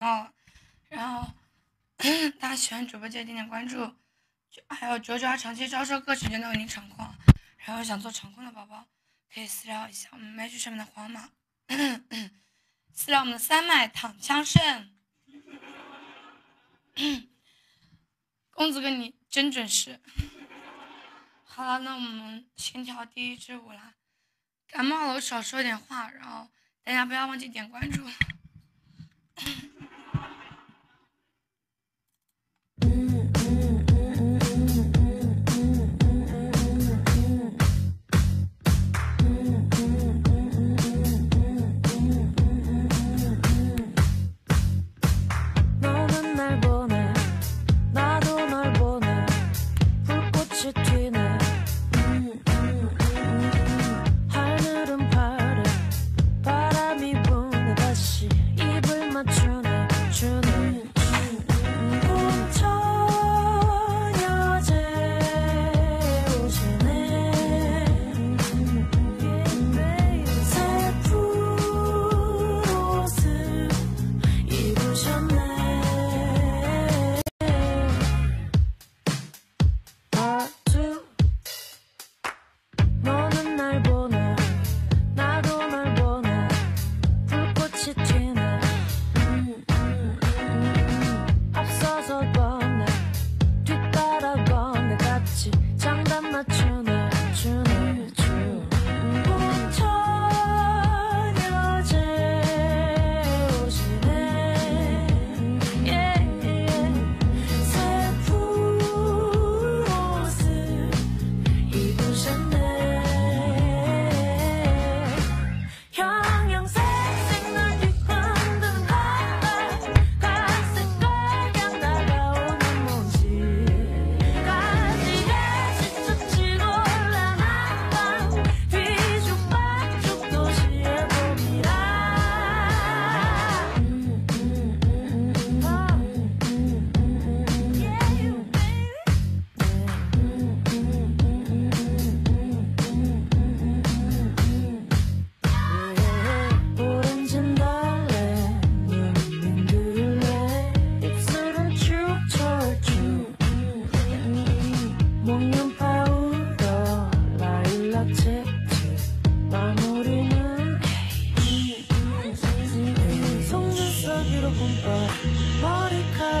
冒，然后 大家喜欢主播记得点点关注，还有九九二长期招收各时间都为您场控，然后想做场控的宝宝可以私聊一下我们麦序上面的黄马，私聊我们的三麦躺枪圣，公子哥你真准时。好了，那我们先跳第一支舞啦。感冒了，我少说点话，然后大家不要忘记点关注。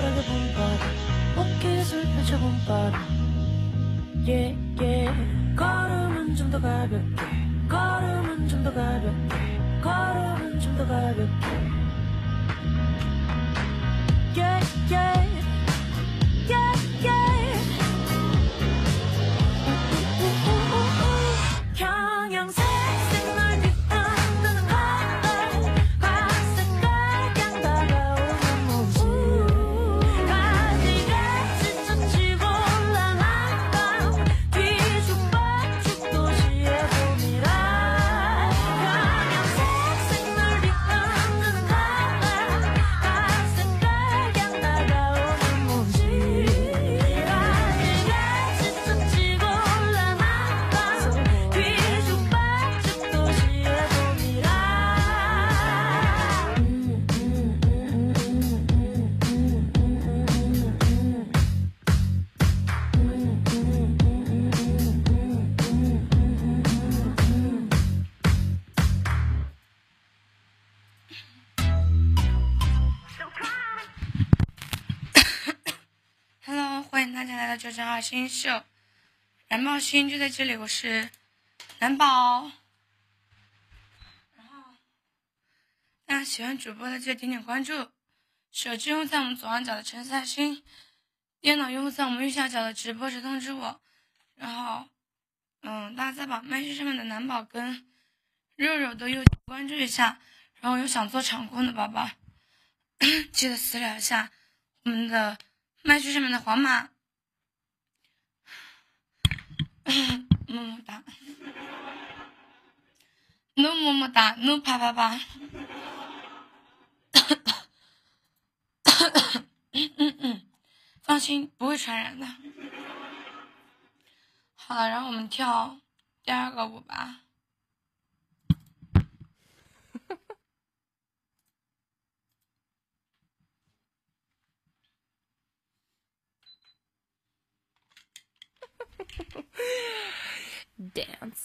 따라가본 바람 어깨에 슬며쳐본 바람 yeah, yeah. 걸음은 좀 더 가볍게 걸음은 좀 더 가볍게 걸음은 좀 더 가볍게 yeah, yeah. 新秀，蓝宝星就在这里，我是蓝宝。然后大家喜欢主播的记得点点关注，手机用户在我们左上角的陈赛星，电脑用户在我们右下角的直播时通知我。然后，嗯，大家再把麦序上面的蓝宝跟肉肉都右关注一下。然后有想做场控的宝宝，记得私聊一下我们的麦序上面的黄马。么么哒，no 么么哒，no 啪啪啪。嗯嗯，放心，不会传染的。好了，然后我们跳第二个舞吧。Dance.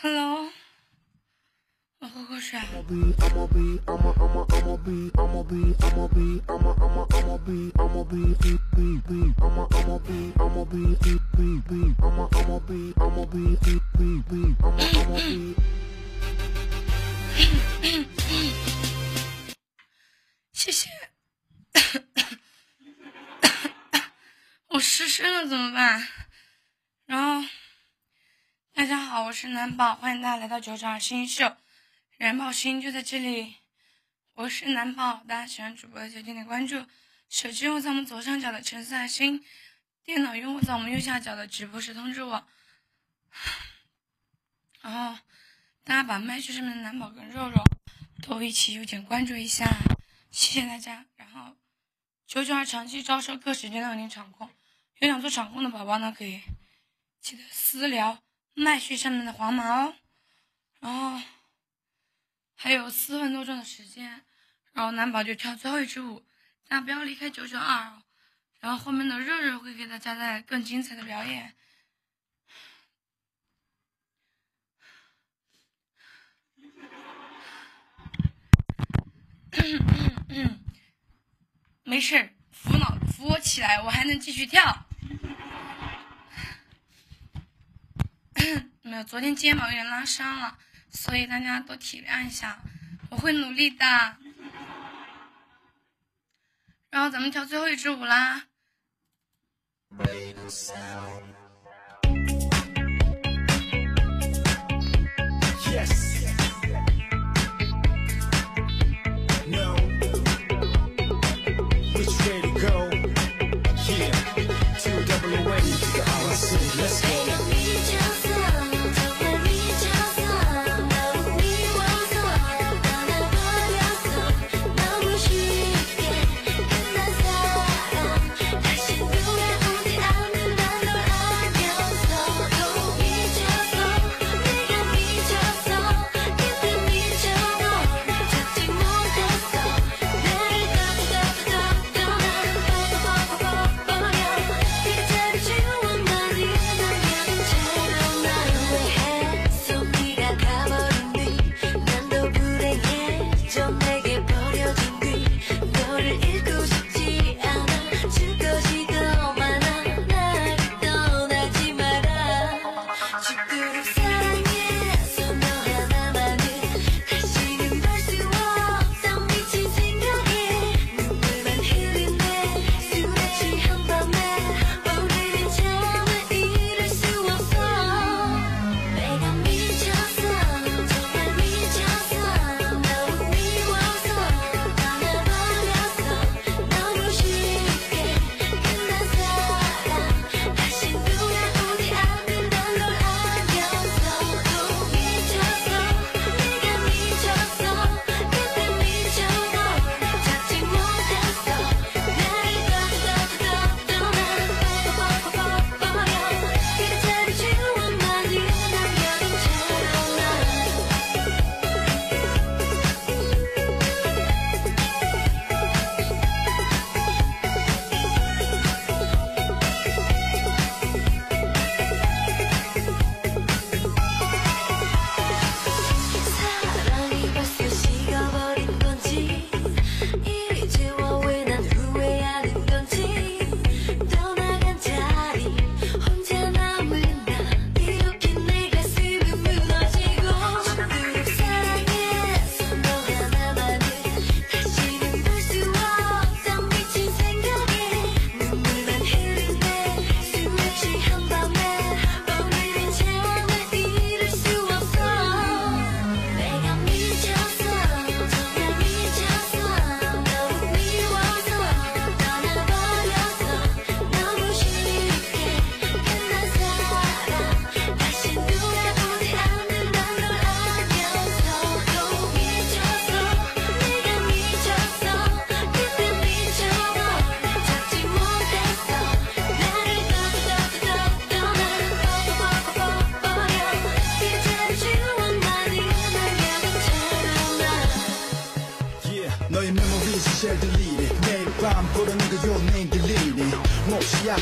Hello，我喝口水。谢谢。我失声了，怎么办？然后，大家好，我是南宝，欢迎大家来到九九二新秀，燃爆心就在这里。我是南宝，大家喜欢主播的就点点关注。手机用在我们左上角的橙色爱心，电脑用户在我们右下角的直播时通知我。然后，大家把麦序上面的南宝跟肉肉都一起有点关注一下，谢谢大家。然后，九九二长期招收各时间的稳定场控，有想做场控的宝宝呢，可以记得私聊麦序上面的黄马哦，然后还有四分多钟的时间，然后男宝就跳最后一支舞，大家不要离开九九二哦，然后后面的热热会给大家带来更精彩的表演。没事，扶老扶我起来，我还能继续跳。没有，昨天肩膀有点拉伤了，所以大家多体谅一下。我会努力的，然后咱们跳最后一支舞啦。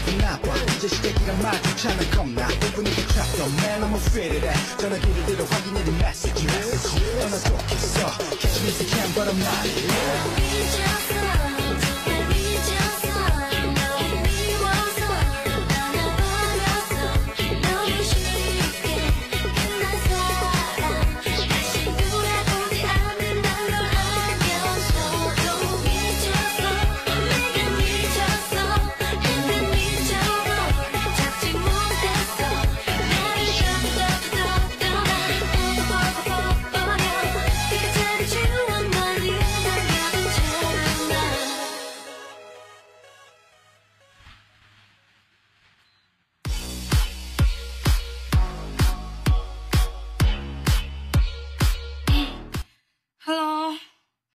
fucking 이제 시대기가 마주쳐나 겁나 오븐이 trapped man I'm afraid of that. 전화기를 들어 확인해 the message. Message. 좋겠어 Catch me if you can but I'm not. Here just